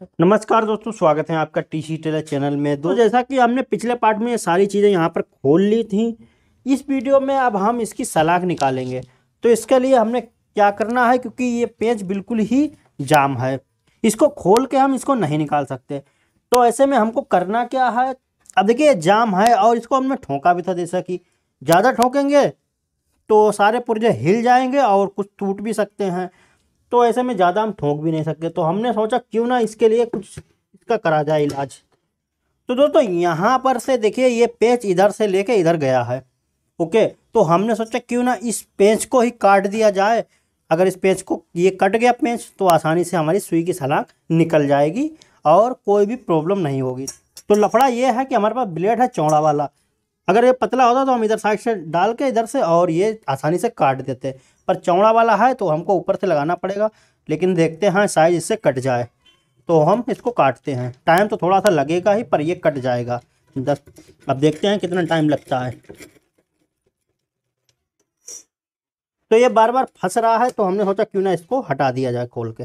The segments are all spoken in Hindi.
नमस्कार दोस्तों, स्वागत है आपका टी सी टेलर चैनल में। तो जैसा कि हमने पिछले पार्ट में ये सारी चीज़ें यहाँ पर खोल ली थी, इस वीडियो में अब हम इसकी सलाख निकालेंगे। तो इसके लिए हमने क्या करना है, क्योंकि ये पेज बिल्कुल ही जाम है। इसको खोल के हम इसको नहीं निकाल सकते। तो ऐसे में हमको करना क्या है, अब देखिए, जाम है और इसको हमने ठोंका भी था, जैसा कि ज़्यादा ठोकेंगे तो सारे पुर्जे हिल जाएँगे और कुछ टूट भी सकते हैं। तो ऐसे में ज़्यादा हम ठोंक भी नहीं सकते। तो हमने सोचा क्यों ना इसके लिए कुछ इसका करा जाए इलाज। तो दोस्तों, यहाँ पर से देखिए, ये पेच इधर से लेके इधर गया है। ओके तो हमने सोचा क्यों ना इस पेच को ही काट दिया जाए। अगर इस पेच को ये कट गया पेच तो आसानी से हमारी सुई की सलाख निकल जाएगी और कोई भी प्रॉब्लम नहीं होगी। तो लफड़ा ये है कि हमारे पास ब्लेड है चौड़ा वाला। अगर ये पतला होता तो हम इधर साइड से डाल के इधर से और ये आसानी से काट देते। पर चौड़ा वाला है तो हमको ऊपर से लगाना पड़ेगा, लेकिन देखते हैं साइज़ इससे कट जाए। तो हम इसको काटते हैं। टाइम तो थोड़ा सा लगेगा ही, पर ये कट जाएगा। दस, अब देखते हैं कितना टाइम लगता है। तो ये बार बार फंस रहा है तो हमने सोचा क्यों ना इसको हटा दिया जाए खोल के।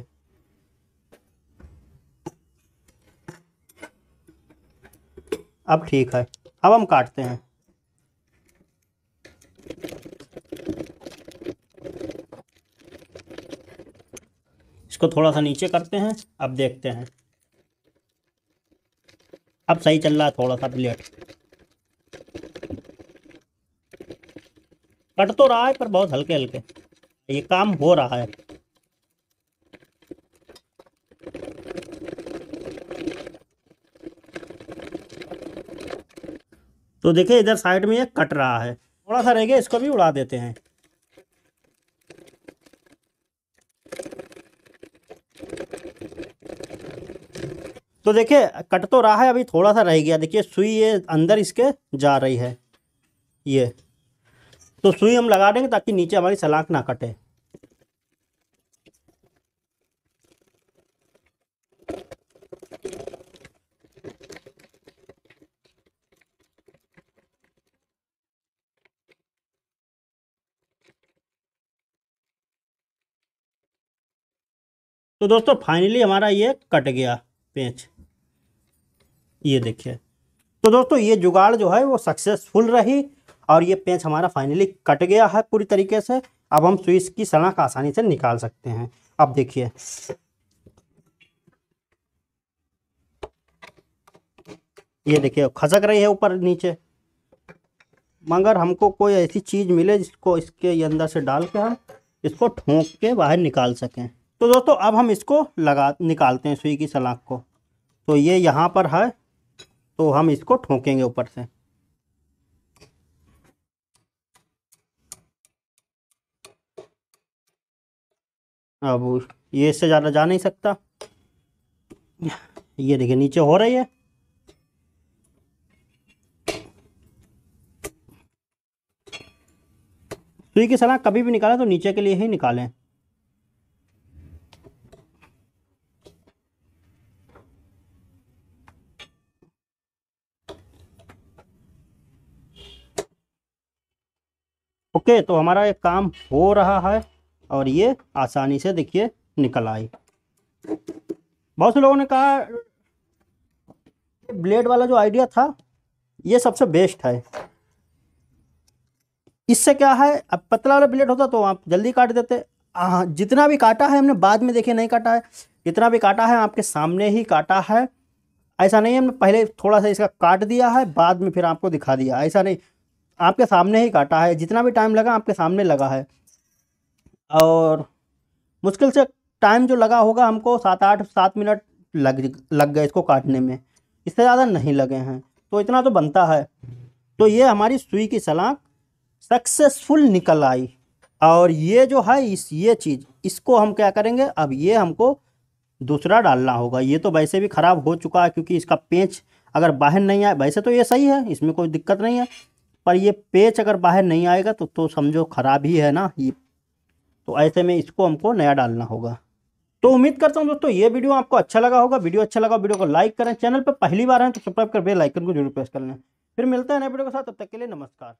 अब ठीक है। अब हम काटते हैं। इसको थोड़ा सा नीचे करते हैं, अब देखते हैं। अब सही चल रहा है थोड़ा सा प्लेट। कट तो रहा है, पर बहुत हल्के हल्के ये काम हो रहा है। तो देखिए, इधर साइड में ये कट रहा है। थोड़ा सा रह गया, इसको भी उड़ा देते हैं। तो देखिए, कट तो रहा है, अभी थोड़ा सा रह गया। देखिए, सुई ये अंदर इसके जा रही है, ये। तो सुई हम लगा देंगे ताकि नीचे हमारी सलाख ना कटे। तो दोस्तों, फाइनली हमारा ये कट गया पेंच। ये देखिए। तो दोस्तों, ये जुगाड़ जो है, वो सक्सेसफुल रही और ये पेंच हमारा फाइनली कट गया है पूरी तरीके से। अब हम स्विच की सलाख आसानी से निकाल सकते हैं। अब देखिए। ये देखिए, खसक रही है ऊपर नीचे। मगर हमको कोई ऐसी चीज़ मिले जिसको इसके अंदर से डाल के हम इसको ठोंक के बाहर निकाल सकें। तो दोस्तों, अब हम इसको लगा, निकालते हैं सुई की सलाख को। तो ये यहाँ पर है। तो हम इसको ठोकेंगे ऊपर से। अब ये इससे ज़्यादा जा नहीं सकता। ये देखिए, नीचे हो रही है। सुई की सलाह कभी भी निकालें तो नीचे के लिए ही निकालें। ओके तो हमारा ये काम हो रहा है और ये आसानी से देखिए निकल आई। बहुत से लोगों ने कहा, ब्लेड वाला जो आइडिया था, ये सबसे बेस्ट है। इससे क्या है, अब पतला वाला ब्लेड होता तो आप जल्दी काट देते। हाँ जितना भी काटा है, हमने बाद में देखे नहीं काटा है। जितना भी काटा है, आपके सामने ही काटा है। ऐसा नहीं हमने पहले थोड़ा सा इसका काट दिया है, बाद में फिर आपको दिखा दिया। ऐसा नहीं आपके सामने ही काटा है, जितना भी टाइम लगा आपके सामने लगा है। और मुश्किल से टाइम जो लगा होगा हमको सात आठ, सात मिनट लग लग गए इसको काटने में। इससे ज़्यादा नहीं लगे हैं। तो इतना तो बनता है। तो ये हमारी सुई की सलाख सक्सेसफुल निकल आई। और ये जो है इस, ये चीज़, इसको हम क्या करेंगे? अब ये हमको दूसरा डालना होगा। ये तो वैसे भी ख़राब हो चुका है, क्योंकि इसका पेंच अगर बाहर नहीं आए, वैसे तो ये सही है, इसमें कोई दिक्कत नहीं है। पर ये पेच अगर बाहर नहीं आएगा तो तो समझो ख़राब ही है ना ये। तो ऐसे में इसको हमको नया डालना होगा। तो उम्मीद करता हूँ दोस्तों, ये वीडियो आपको अच्छा लगा होगा। वीडियो अच्छा लगा, वीडियो को लाइक करें। चैनल पर पहली बार हैं तो सब्सक्राइब कर, बेल आइकन को ज़रूर प्रेस कर लें। फिर मिलते हैं नए वीडियो के साथ। तब तक के लिए नमस्कार।